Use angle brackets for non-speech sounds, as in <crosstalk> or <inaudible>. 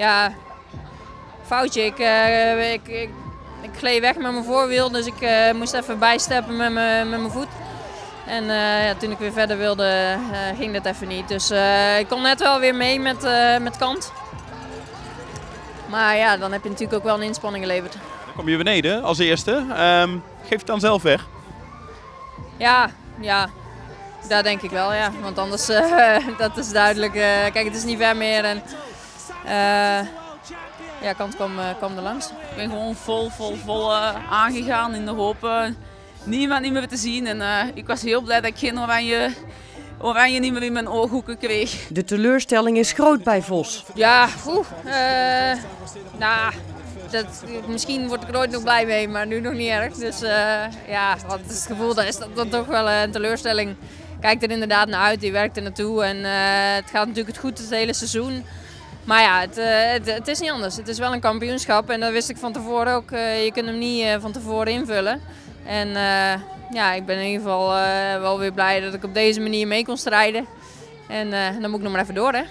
ja, foutje. Ik, uh, ik, ik, ik, gleed weg met mijn voorwiel, dus ik uh, moest even bijsteppen met mijn, met mijn voet. En uh, ja, toen ik weer verder wilde, ging dat even niet. Dus ik kon net wel weer mee met, met kant. Maar ja, dan heb je natuurlijk ook wel een inspanning geleverd. Dan kom je beneden als eerste. Um, geef het dan zelf weg? Ja, ja, dat denk ik wel, ja. Want anders, <laughs> dat is duidelijk. Kijk, het is niet ver meer en ja, kant kwam, kwam er langs. Ik ben gewoon vol, vol, vol aangegaan in de hoop niemand niet meer te zien. En ik was heel blij dat ik geen oranje, oranje niet meer in mijn ooghoeken kreeg. De teleurstelling is groot bij Vos. Ja, oeh, nou, dat, misschien word ik er ooit nog blij mee, maar nu nog niet erg. Dus uh, ja, wat is het gevoel, dat is dat, dat toch wel een teleurstelling. Kijkt er inderdaad naar uit, die werkt er naartoe en uh, het gaat natuurlijk het goed het hele seizoen. Maar ja, het, uh, het, het, is niet anders. Het is wel een kampioenschap en dat wist ik van tevoren ook. je kunt hem niet van tevoren invullen. En ja, ik ben in ieder geval wel weer blij dat ik op deze manier mee kon strijden. En dan moet ik nog maar even door hè.